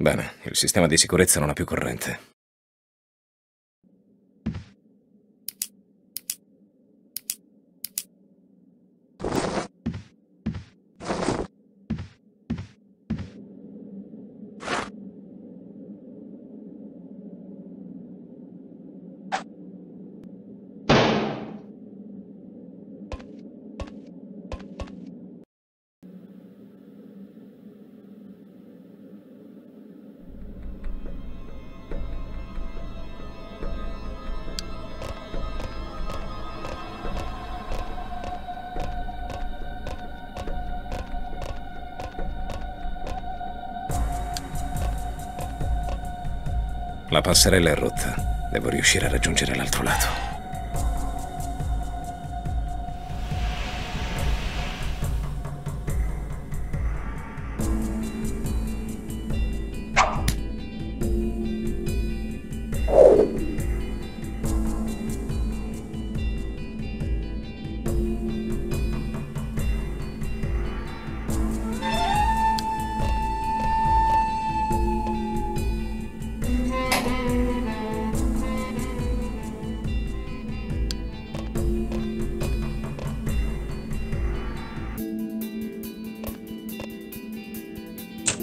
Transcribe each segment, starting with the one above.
Bene, il sistema di sicurezza non ha più corrente. La passerella è rotta. Devo riuscire a raggiungere l'altro lato.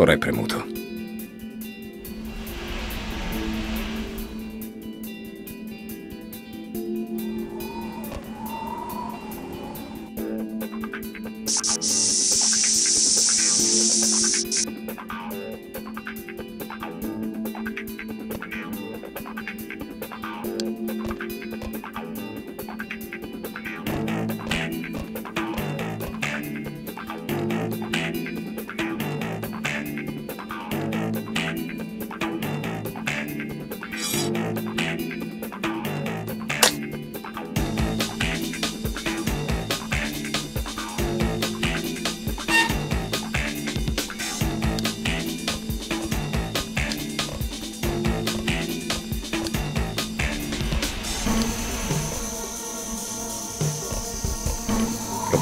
Ora è premuto.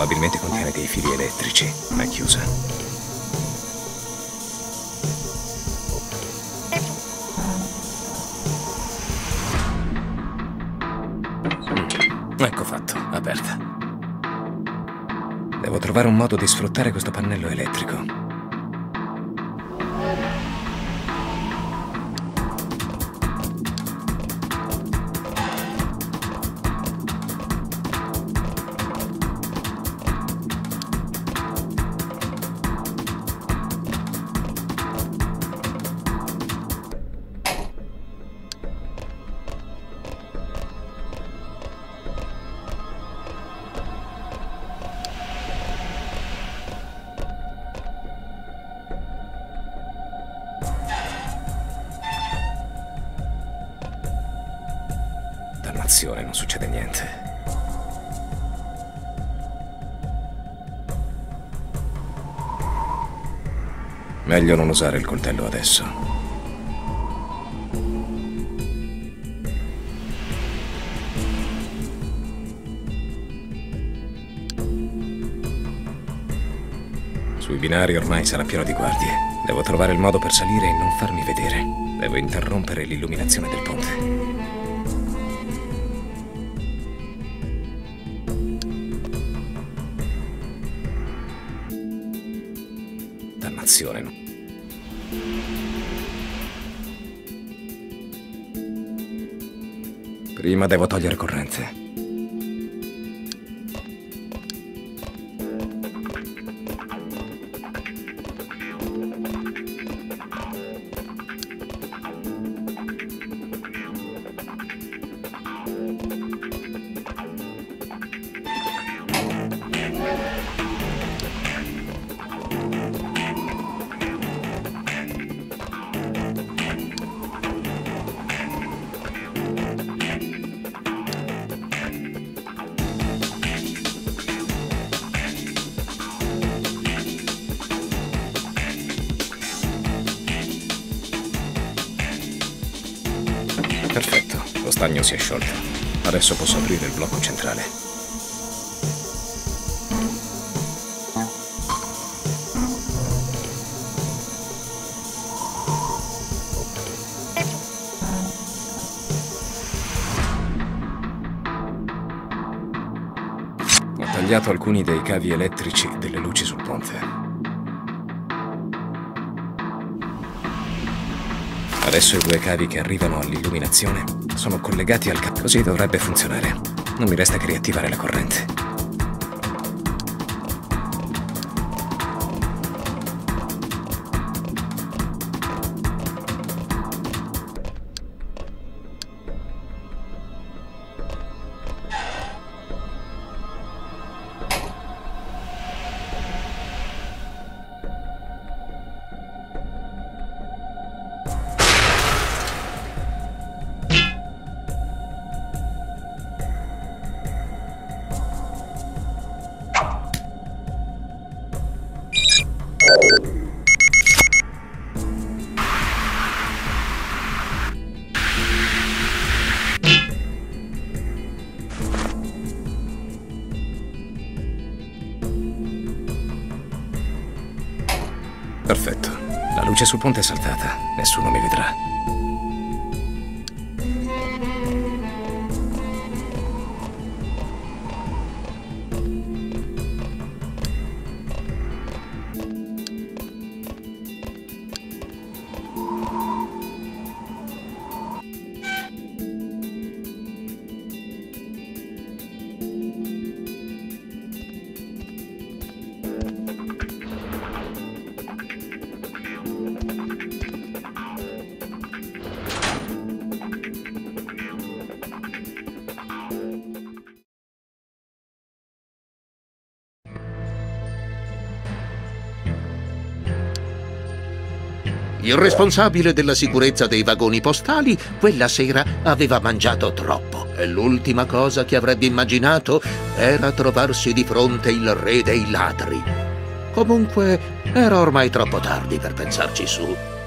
Probabilmente contiene dei fili elettrici, ma è chiusa. Ecco fatto, aperta. Devo trovare un modo di sfruttare questo pannello elettrico. Dannazione, non succede niente. Meglio non usare il coltello adesso. Sui binari ormai sarà pieno di guardie. Devo trovare il modo per salire e non farmi vedere. Devo interrompere l'illuminazione del ponte. Dannazione. no. Prima devo togliere corrente. Perfetto, lo stagno si è sciolto. Adesso posso aprire il blocco centrale. Ho tagliato alcuni dei cavi elettrici delle luci sul ponte. Adesso i due cavi che arrivano all'illuminazione sono collegati al cavo. Così dovrebbe funzionare. Non mi resta che riattivare la corrente. Perfetto. La luce sul ponte è saltata. Nessuno mi vedrà. Il responsabile della sicurezza dei vagoni postali quella sera aveva mangiato troppo e l'ultima cosa che avrebbe immaginato era trovarsi di fronte il re dei ladri. Comunque era ormai troppo tardi per pensarci su.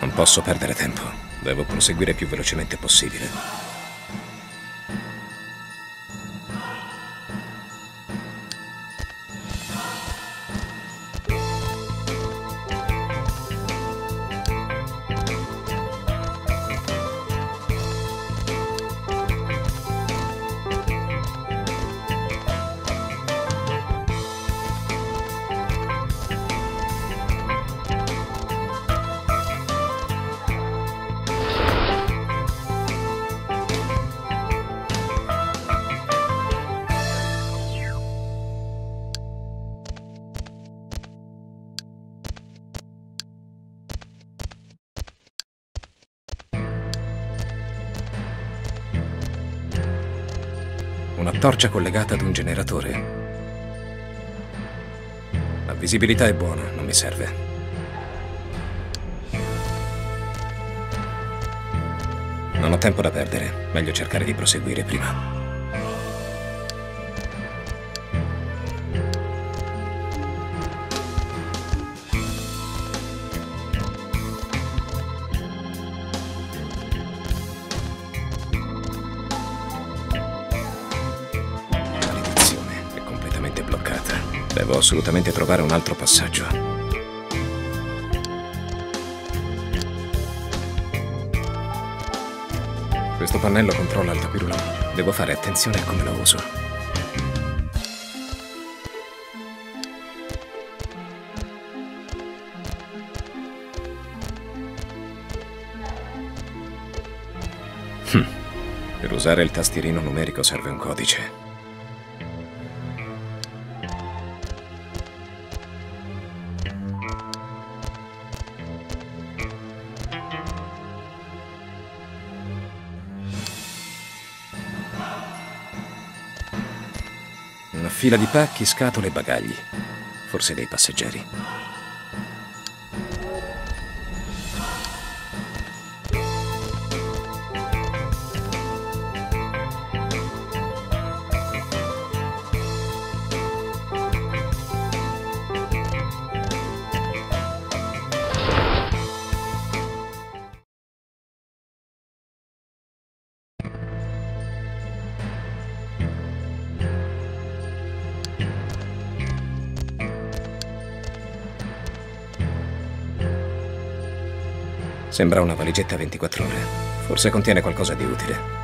Non posso perdere tempo. Devo proseguire più velocemente possibile. Una torcia collegata ad un generatore. La visibilità è buona, non mi serve. Non ho tempo da perdere, meglio cercare di proseguire prima. Assolutamente trovare un altro passaggio. Questo pannello controlla il tapirulò. Devo fare attenzione a come lo uso. Hm. Per usare il tastierino numerico serve un codice. Fila di pacchi, scatole e bagagli. Forse dei passeggeri. Sembra una valigetta 24 ore. Forse contiene qualcosa di utile.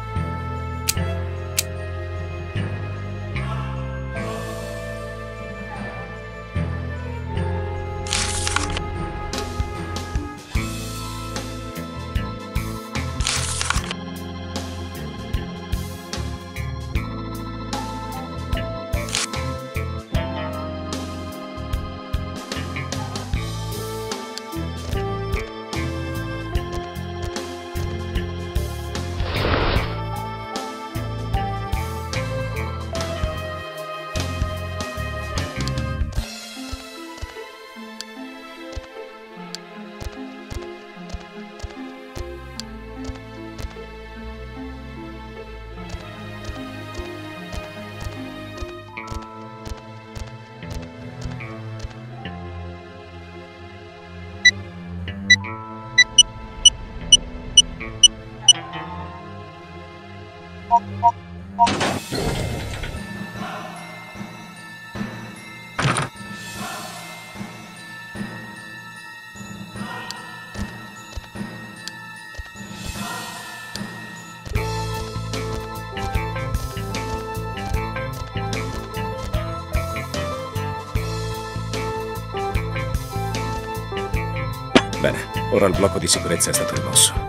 Bene, ora il blocco di sicurezza è stato rimosso.